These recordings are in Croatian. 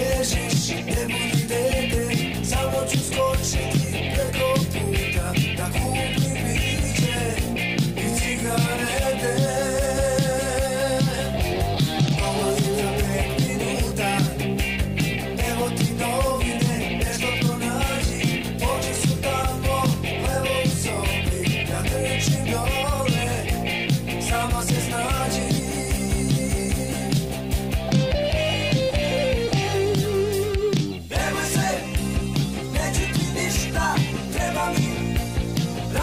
vezes.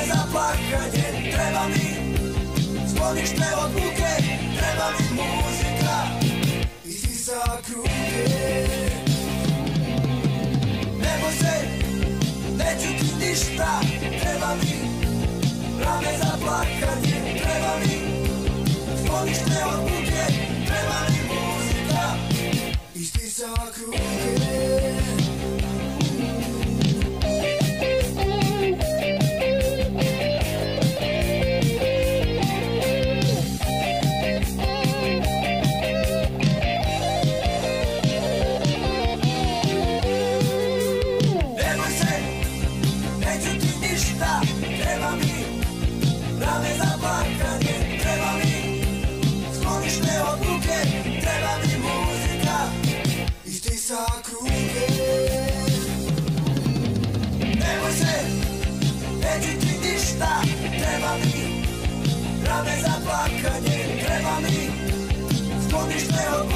Rame za plakanje, treba mi Sklonište od buke, treba mi muzika. I sa kruge. Nemoj se, neću ti ništa, treba mi Rame za plakanje, treba mi Sklonište od buke, treba mi muzika. Isti sa kruge these little